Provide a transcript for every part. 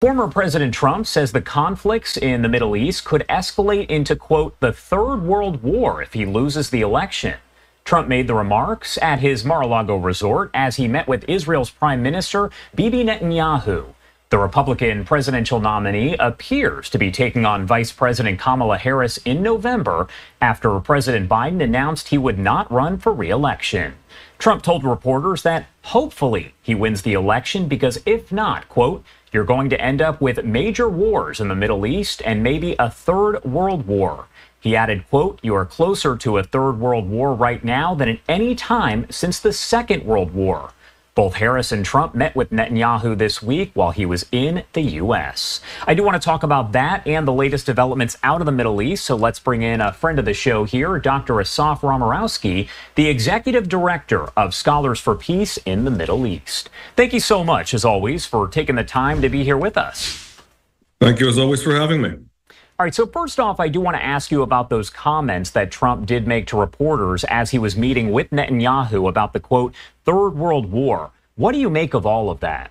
Former President Trump says the conflicts in the Middle East could escalate into, quote, the third world war if he loses the election. Trump made the remarks at his Mar a Lago resort as he met with Israel's Prime Minister Bibi Netanyahu. The Republican presidential nominee appears to be taking on Vice President Kamala Harris in November after President Biden announced he would not run for re-election. Trump told reporters that hopefully he wins the election because if not, quote, you're going to end up with major wars in the Middle East and maybe a third world war. He added, quote, you are closer to a third world war right now than at any time since the Second World War. Both Harris and Trump met with Netanyahu this week while he was in the U.S. I do want to talk about that and the latest developments out of the Middle East. So let's bring in a friend of the show here, Dr. Asaf Romirowsky, the executive director of Scholars for Peace in the Middle East. Thank you so much, as always, for taking the time to be here with us. Thank you, as always, for having me. All right, so first off, I do want to ask you about those comments that Trump did make to reporters as he was meeting with Netanyahu about the quote, third world war. What do you make of all of that?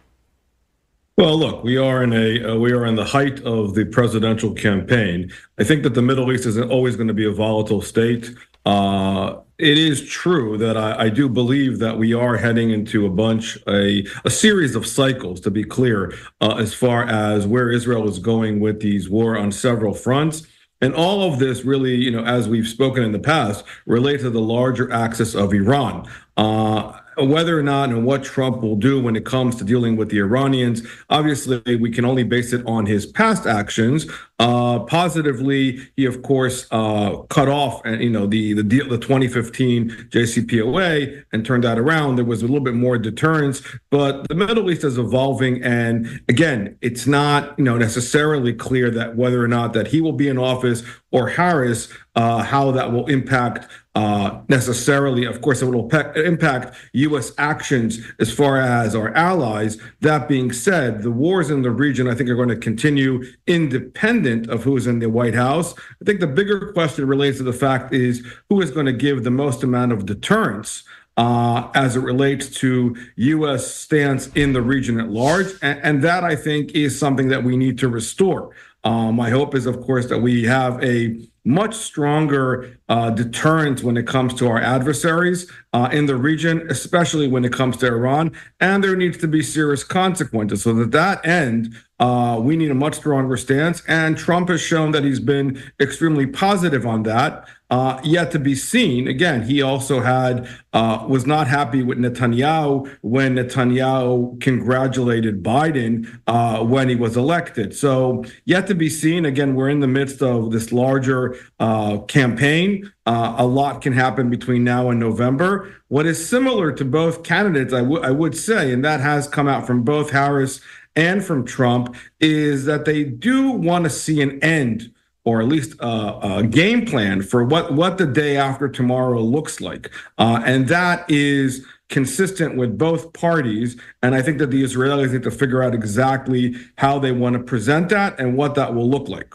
Well, look, we are in a uh, we are in the height of the presidential campaign. I think that the Middle East is always going to be a volatile state. Uh, it is true that I, I, do believe that we are heading into a bunch, a, a series of cycles, to be clear, uh, as far as where Israel is going with these war on several fronts. And all of this really, you know, as we've spoken in the past, relate to the larger axis of Iran. Uh, whether or not and what Trump will do when it comes to dealing with the Iranians, obviously we can only base it on his past actions. Uh, positively, he of course uh, cut off and you know the the deal, the 2015 JCPOA and turned that around. There was a little bit more deterrence, but the Middle East is evolving, and again, it's not you know necessarily clear that whether or not that he will be in office or Harris, uh, how that will impact uh, necessarily. Of course, it will impact U.S. actions as far as our allies. That being said, the wars in the region, I think, are going to continue independent of who is in the White House. I think the bigger question relates to the fact is who is going to give the most amount of deterrence. Uh, as it relates to U.S. stance in the region at large. And, and, that, I think, is something that we need to restore. Uh, my hope is, of course, that we have a much stronger deterrent when it comes to our adversaries uh, in the region, especially when it comes to Iran. And there needs to be serious consequences. So, that that end, uh, we need a much stronger stance. And Trump has shown that he's been extremely positive on that. Uh, yet to be seen. Again, he also had uh, was not happy with Netanyahu when Netanyahu congratulated Biden uh, when he was elected. So yet to be seen. Again, we're in the midst of this larger uh, Uh, a lot can happen between now and November. What is similar to both candidates, I, I would say, and that has come out from both Harris and from Trump, is that they do want to see an end or at least a, a, game plan for what what the day after tomorrow looks like, uh, and that is consistent with both parties. And I think that the Israelis need to figure out exactly how they want to present that and what that will look like.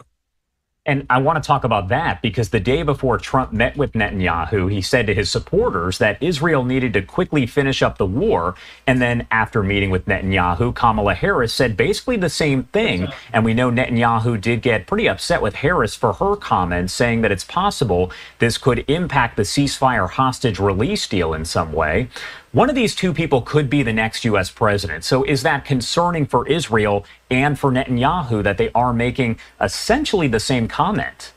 And I want to talk about that because the day before Trump met with Netanyahu, he said to his supporters that Israel needed to quickly finish up the war. And then after meeting with Netanyahu, Kamala Harris said basically the same thing. And we know Netanyahu did get pretty upset with Harris for her comments, saying that it's possible this could impact the ceasefire hostage release deal in some way. One of these two people could be the next U.S. president. So is that concerning for Israel and for Netanyahu that they are making essentially the same comment?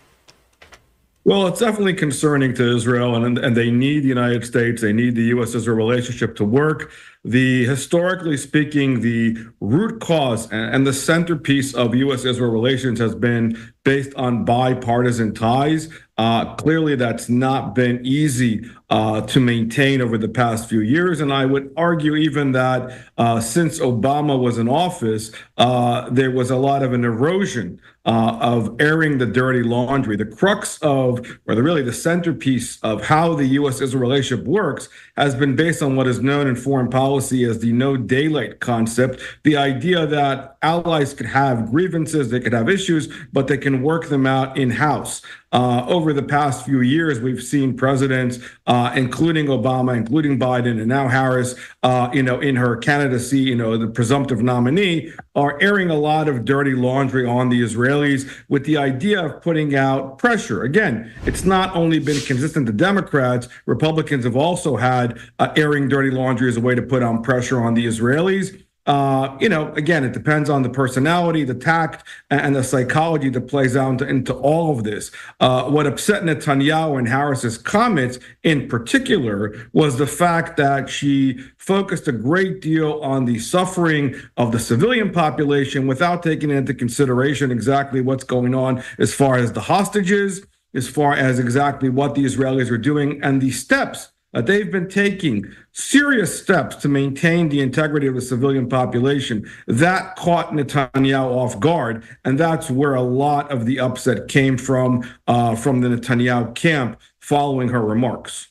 Well, it's definitely concerning to Israel, and, and they need the United States. They need the U.S. Israel relationship to work. The historically speaking, the root cause and the centerpiece of U.S. Israel relations has been based on bipartisan ties. Uh, clearly, that's not been easy uh, to maintain over the past few years. And I would argue even that uh, since Obama was in office, uh, there was a lot of an erosion uh, of airing the dirty laundry. The crux of, or the, really the centerpiece of how the U.S. Israel relationship works has been based on what is known in foreign policy as the no daylight concept the idea that allies could have grievances, they could have issues, but they can work them out in house. Uh, over the past few years, we've seen presidents, uh, including Obama, including Biden, and now Harris, uh, you know, in her candidacy, you know, the presumptive nominee, are airing a lot of dirty laundry on the Israelis with the idea of putting out pressure. Again, it's not only been consistent to Democrats, Republicans have also had airing dirty laundry as a way to put on pressure on the Israelis. Uh, you know, again, it depends on the personality, the tact, and the psychology that plays out into, all of this. Uh, what upset Netanyahu and Harris's comments in particular was the fact that she focused a great deal on the suffering of the civilian population without taking into consideration exactly what's going on as far as the hostages, as far as exactly what the Israelis are doing, and the steps they've been taking serious steps to maintain the integrity of the civilian population. That caught Netanyahu off guard, and that's where a lot of the upset came from uh, from the Netanyahu camp following her remarks.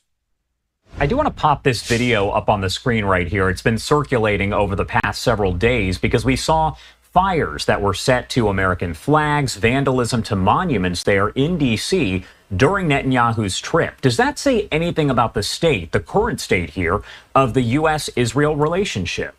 I do want to pop this video up on the screen right here. It's been circulating over the past several days because we saw fires that were set to American flags, vandalism to monuments there in D.C during Netanyahu's trip. Does that say anything about the state, the current state here, of the U.S. Israel relationship?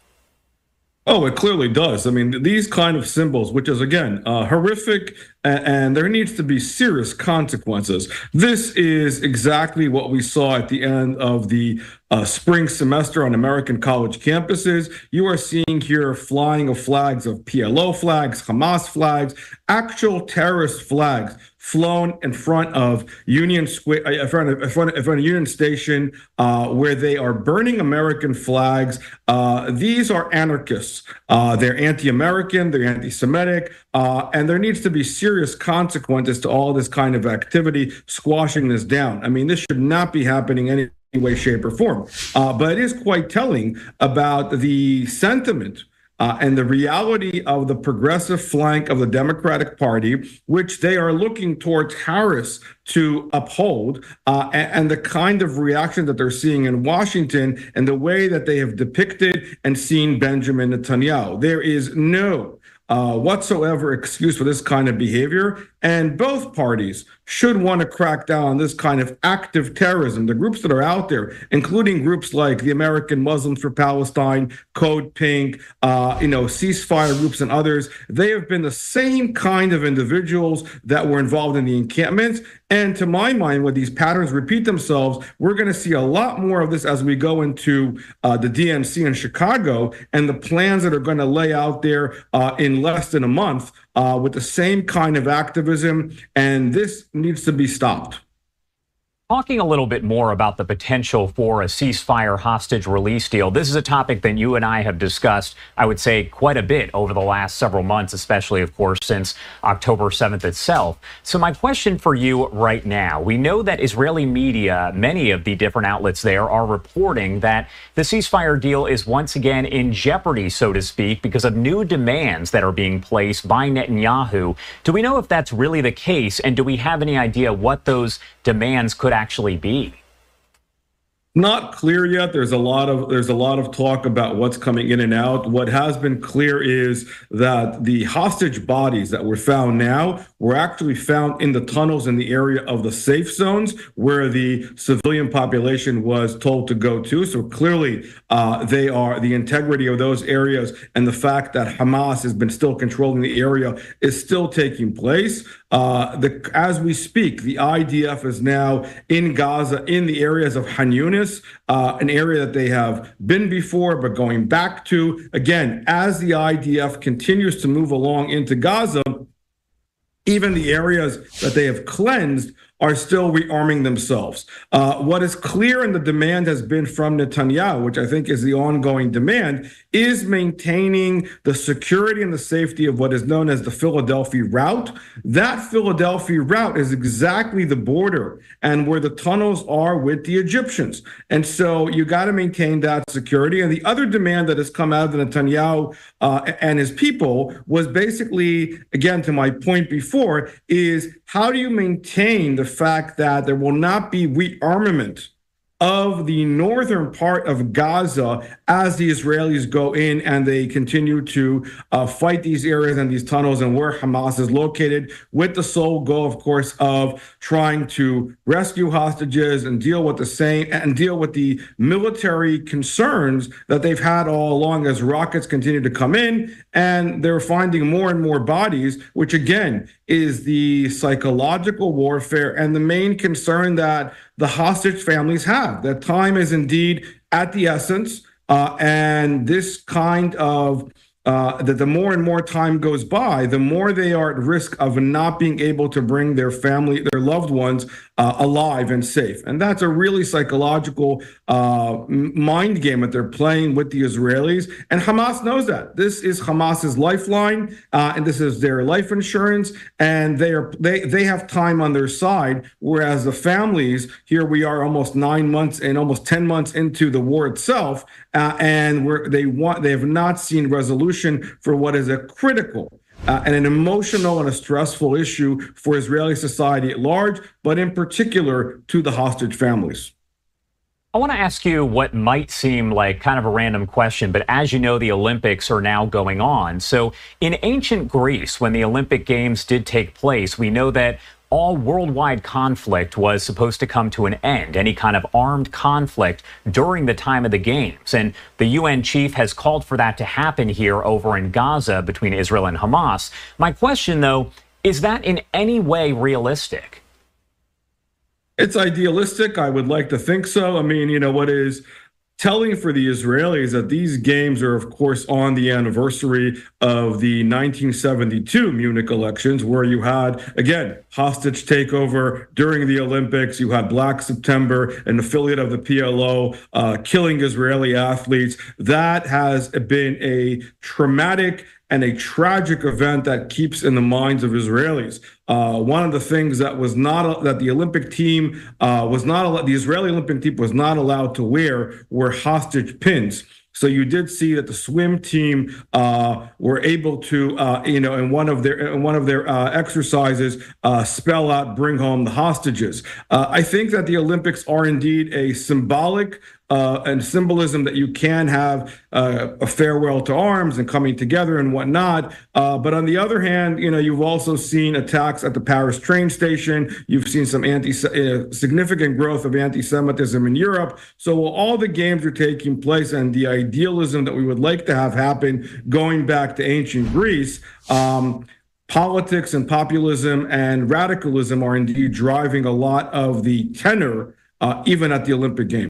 Oh, it clearly does. I mean, these kind of symbols, which is again uh, horrific, and, there needs to be serious consequences. This is exactly what we saw at the end of the uh, spring semester on American college campuses. You are seeing here flying of flags of PLO flags, Hamas flags, actual terrorist flags flown in front of Union Square, uh, in front of, in front of, in front of Union Station, uh, where they are burning American flags. Uh, these are anarchists. Uh, they're anti-American. They're anti-Semitic, uh, and there needs to be serious consequences to all this kind of activity, squashing this down. I mean, this should not be happening any way, shape, or form. Uh, but it is quite telling about the sentiment uh, and the reality of the progressive flank of the Democratic Party, which they are looking towards Harris to uphold, uh, and, and, the kind of reaction that they're seeing in Washington and the way that they have depicted and seen Benjamin Netanyahu. There is no uh, whatsoever excuse for this kind of behavior. And both parties should want to crack down on this kind of active terrorism. The groups that are out there, including groups like the American Muslims for Palestine, Code Pink, uh, you know, ceasefire groups, and others, they have been the same kind of individuals that were involved in the encampments. And to my mind, when these patterns repeat themselves, we're going to see a lot more of this as we go into uh, the DNC in Chicago and the plans that are going to lay out there uh, in less than a month uh, with the same kind of activism. And this needs to be stopped. Talking a little bit more about the potential for a ceasefire hostage release deal. This is a topic that you and I have discussed, I would say, quite a bit over the last several months, especially, of course, since October 7th itself. So, my question for you right now we know that Israeli media, many of the different outlets there, are reporting that the ceasefire deal is once again in jeopardy, so to speak, because of new demands that are being placed by Netanyahu. Do we know if that's really the case? And do we have any idea what those demands could actually be? Not clear yet. There's a lot of there's a lot of talk about what's coming in and out. What has been clear is that the hostage bodies that were found now were actually found in the tunnels in the area of the safe zones where the civilian population was told to go to. So clearly, uh, they are the integrity of those areas and the fact that Hamas has been still controlling the area is still taking place. Uh, the, as we speak, the IDF is now in Gaza, in the areas of Han Yunis, uh, an area that they have been before, but going back to. Again, as the IDF continues to move along into Gaza, even the areas that they have cleansed are still rearming themselves. Uh, what is clear and the demand has been from Netanyahu, which I think is the ongoing demand, is maintaining the security and the safety of what is known as the Philadelphi route. That Philadelphi route is exactly the border and where the tunnels are with the Egyptians. And so you got to maintain that security. And the other demand that has come out of Netanyahu uh, and his people was basically, again, to my point before, is how do you maintain the fact that there will not be rearmament of the northern part of Gaza as the Israelis go in and they continue to uh, fight these areas and these tunnels and where Hamas is located, with the sole goal, of course, of trying to rescue hostages and deal with the same and deal with the military concerns that they've had all along as rockets continue to come in and they're finding more and more bodies, which again is the psychological warfare and the main concern that the hostage families have. That time is indeed at the essence, uh, and this kind of that the more and more time goes by, the more they are at risk of not being able to bring their family, their loved ones, uh, alive and safe. And that's a really psychological uh, mind game that they're playing with the Israelis. And Hamas knows that. This is Hamas's lifeline, uh, and this is their life insurance. And they are they they have time on their side, whereas the families here we are almost nine months and almost ten months into the war itself, uh, and where they want they have not seen resolution for what is a critical uh, and an emotional and a stressful issue for Israeli society at large, but in particular to the hostage families. I want to ask you what might seem like kind of a random question, but as you know, the Olympics are now going on. So, in ancient Greece, when the Olympic Games did take place, we know that all worldwide conflict was supposed to come to an end, any kind of armed conflict during the time of the Games. And the UN chief has called for that to happen here over in Gaza between Israel and Hamas. My question, though, is that in any way realistic? It's idealistic. I would like to think so. I mean, you know, what is telling for the Israelis that these games are, of course, on the anniversary of the 1972 Munich elections, where you had, again, hostage takeover during the Olympics. You had Black September, an affiliate of the PLO, uh, killing Israeli athletes. That has been a traumatic and a tragic event that keeps in the minds of Israelis. Uh, one of the things that was not that the Olympic team uh, was not the Israeli Olympic team was not allowed to wear were hostage pins. So you did see that the swim team uh, were able to, uh, you know, in one of their in one of their uh, exercises, uh, spell out "Bring home the hostages." Uh, I think that the Olympics are indeed a symbolic uh, and symbolism that you can have uh, a farewell to arms and coming together and whatnot. Uh, but on the other hand, you know, you've also seen attacks at the Paris train station. You've seen some anti uh, significant growth of anti-Semitism in Europe. So while all the games are taking place and the idealism that we would like to have happen going back to ancient Greece. Um, politics and populism and radicalism are indeed driving a lot of the tenor, uh, even at the Olympic Games.